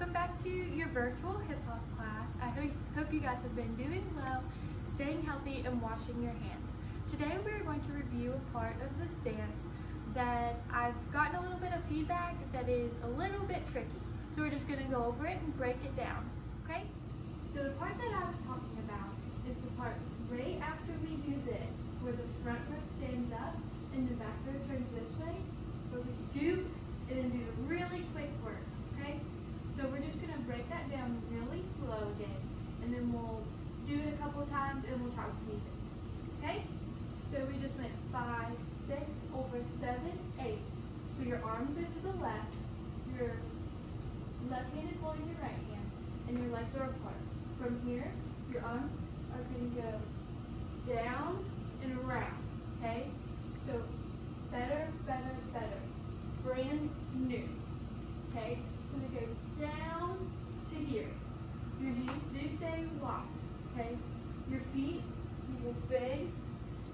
welcome back to your virtual hip hop class. I hope, you guys have been doing well, staying healthy, and washing your hands. Today we're going to review a part of this dance that I've gotten a little bit of feedback that is a little bit tricky. So we're just going to go over it and break it down, okay? So the part that I was talking about is the part right after we do this, where the front row stands up and the back row turns this way, where we scoop and then do the really quick work, break that down really slow again, and then we'll do it a couple of times and we'll try with music, okay? So we just went five, six, over seven, eight. So your arms are to the left, your left hand is holding your right hand, and your legs are apart. From here, your arms are gonna go down and around, okay? So better, better, better. Brand new, okay? So we go down to here. Hands do stay walk, okay? Your feet you will bend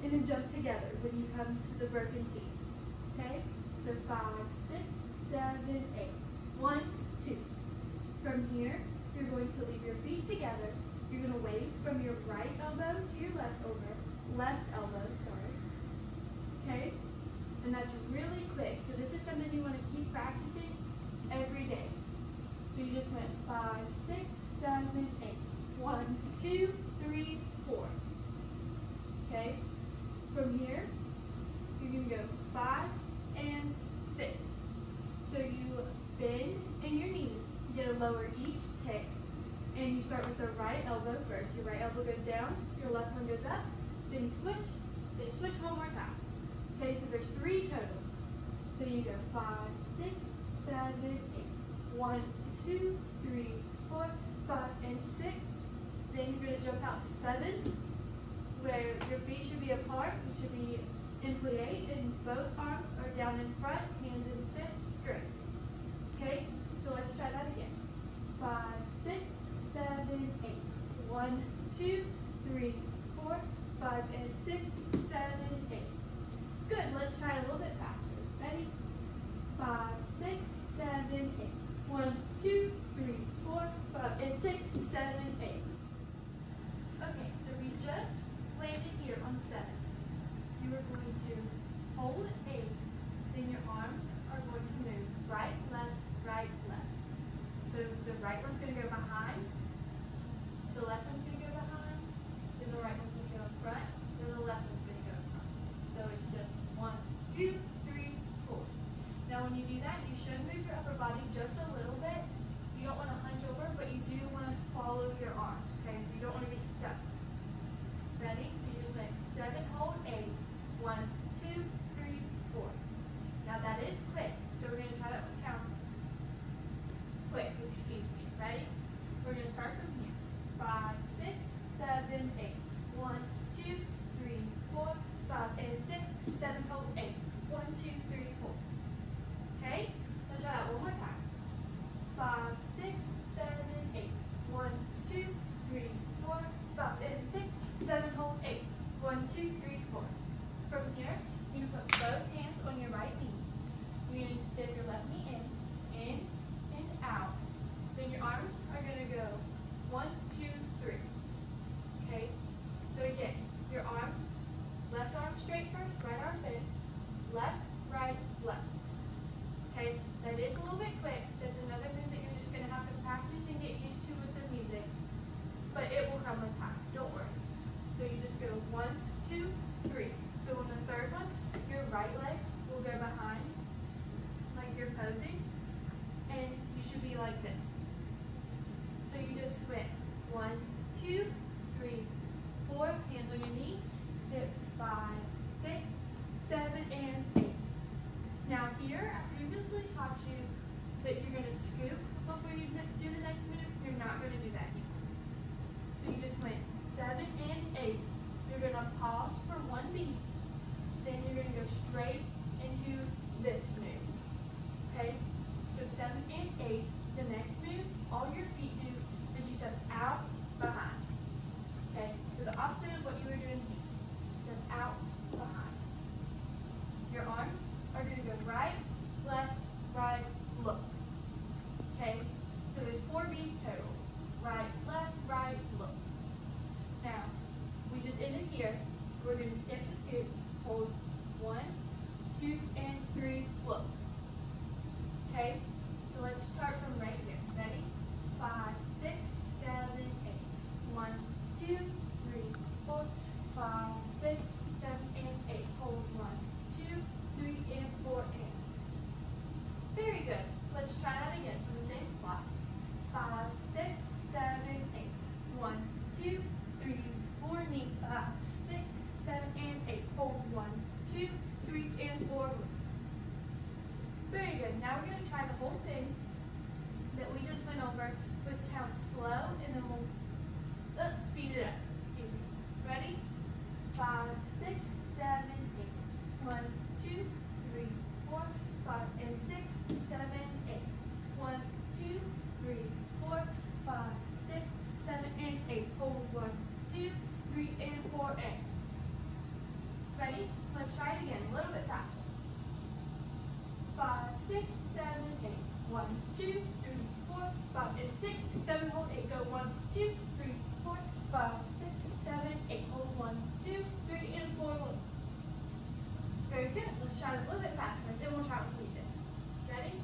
and then jump together when you come to the broken T, okay? So five, six, seven, eight. One, two. From here, you're going to leave your feet together. You're going to wave from your right elbow to your left over, left elbow, sorry. Okay? And that's really quick. So this is something you want to keep practicing every day. So you just went five, six, seven, eight. One, two, three, four. Okay? From here, you're going to go five and six. So you bend in your knees. You lower each tick. And you start with the right elbow first. Your right elbow goes down, your left one goes up, then you switch, then you switch one more time. Okay, so there's three total. So you go five, six, seven, eight. One, two, three, four, five, and six. Then you're gonna jump out to seven, where your feet should be apart. You should be in plie, and both arms are down in front, hands and fists straight. Okay, so let's try that again. Five, six, seven, eight. One, two, three, four, five, and six, seven, eight. Good, let's try a little bit faster. Ready? Five, six, seven, eight. One, two, three, four, five, and six, seven, eight. Okay, so we just landed here on seven. You are going to hold eight, then your arms are going to move right, left, right, left. So the right one's going to go behind, the left one's going to go behind, then the right one's going to go in front, then the left one's going to go in front. So it's just one, two, three, four. Now when you do that, you should move your upper body just a little bit. You don't want to hunch over, but you do want to follow your arms, okay? So you don't want to be stuck. Ready? So you just went seven, hold eight. One, two, three, four. Now that is quick, so we're going to try that with counts. Quick, excuse me. Ready? We're going to start from here. Five, six, seven, eight. One, two, three, four, five, and six, seven, hold eight. One, two, three, four. Okay? Let's try that one more time. Five, six, seven, eight. One, two, three, four, five, and six, seven, hold eight. One, two, three, four. From here, you're gonna put both hands on your right knee. You're gonna dip your left knee in, in, and out. Then your arms are gonna go one, two, three. Okay? So again, your arms, straight first, right arm bent, left, right, left. Okay? That is a little bit quick. That's another move that you're just gonna have to practice and get used to with the music. But it will come with time, don't worry. So you just go one, two, three. So on the third one, your right leg will go behind, like you're posing, and you should be like this. So you just went one, two, three, four, hands on your knee, dip five, six, seven, and eight. Now here, I previously taught you that you're gonna scoop before you do the next move. You're not gonna do that anymore. So you just went seven and eight. You're gonna pause for one beat. Then you're gonna go straight into this move. Okay? So seven and eight. four total. Right, left, right, look. Now, we just ended here. We're gonna step the scoop, hold one, two, and three, look. Okay, so let's start from right here. Ready? Five, six, seven, eight. One, two, three, four, five, six, seven, and eight. Hold one, two, three, and four, and. Very good. Let's try that again from the same spot five, six, seven, eight. One, two, three, four, knee, five, six, seven, and eight. Hold one, two, three, and four. Very good. Now we're going to try the whole thing that we just went over with count slow, and then we'll uh, speed it up. Excuse me. Ready? Five, six, seven, eight. One, two, six, seven, eight. One, two, three, four, five, and six, seven, hold eight. Go one, two, three, four, five, six, seven, eight. Hold one, two, three, and four. Hold. Very good. Let's try it a little bit faster. Then we'll try with music. Ready?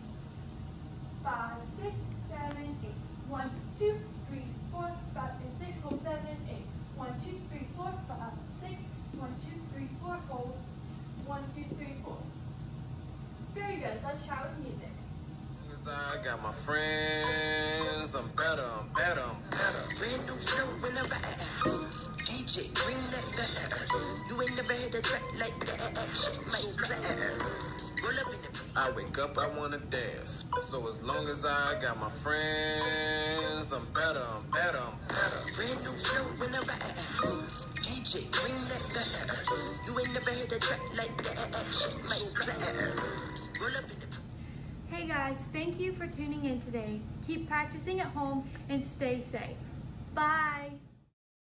Five, six, seven, eight. One, two, three, four, five, and six. Hold seven, eight. One, two, three, four, five, six. One, two, three, four. Hold. One, two, three, four. Very good. Let's try with music. As I got my friends, I'm better, I'm better, I'm better. Brand new flow when I ride. DJ, bring that back. You ain't never heard a track like that. Shit might slap. Roll up in the I wake up, I wanna dance. So as long as I got my friends, I'm better, I'm better, I'm better. brand new flow when I ride. DJ, bring that back. You ain't never heard a track like that. Shit might slap. Hey guys, thank you for tuning in today. Keep practicing at home and stay safe. Bye.